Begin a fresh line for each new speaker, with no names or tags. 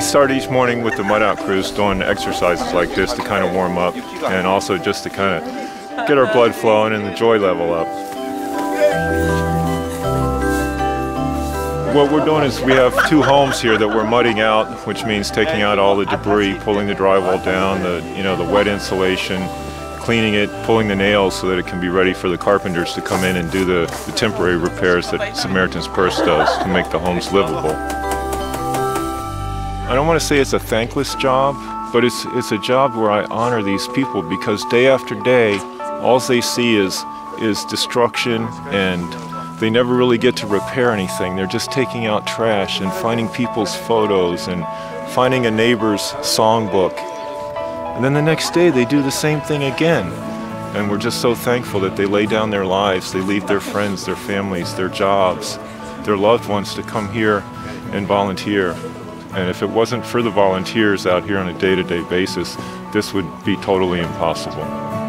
start each morning with the mud out crews doing exercises like this to kind of warm up and also just to kind of get our blood flowing and the joy level up. What we're doing is we have two homes here that we're mudding out, which means taking out all the debris, pulling the drywall down, the you know the wet insulation, cleaning it, pulling the nails so that it can be ready for the carpenters to come in and do the, the temporary repairs that Samaritan's Purse does to make the homes livable. I don't want to say it's a thankless job, but it's, it's a job where I honor these people because day after day, all they see is, is destruction and they never really get to repair anything. They're just taking out trash and finding people's photos and finding a neighbor's songbook. And then the next day they do the same thing again. And we're just so thankful that they lay down their lives, they leave their friends, their families, their jobs, their loved ones to come here and volunteer. And if it wasn't for the volunteers out here on a day-to-day basis, this would be totally impossible.